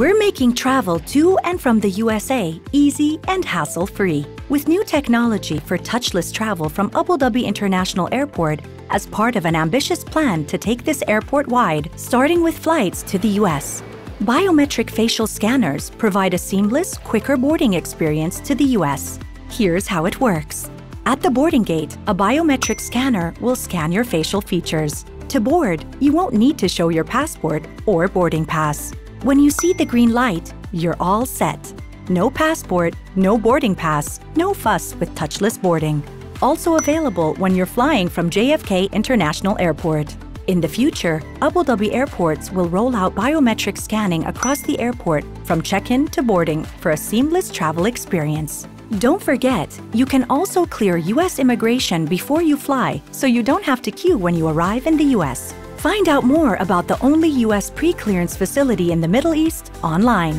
We're making travel to and from the USA easy and hassle free with new technology for touchless travel from Abu Dhabi International Airport as part of an ambitious plan to take this airport wide, starting with flights to the US. Biometric facial scanners provide a seamless, quicker boarding experience to the US. Here's how it works. At the boarding gate, a biometric scanner will scan your facial features. To board, you won't need to show your passport or boarding pass. When you see the green light, you're all set. No passport, no boarding pass, no fuss with touchless boarding. Also available when you're flying from JFK International Airport. In the future, Abu Dhabi airports will roll out biometric scanning across the airport from check-in to boarding for a seamless travel experience. Don't forget, you can also clear US immigration before you fly so you don't have to queue when you arrive in the US. Find out more about the only U.S. pre clearance facility in the Middle East online.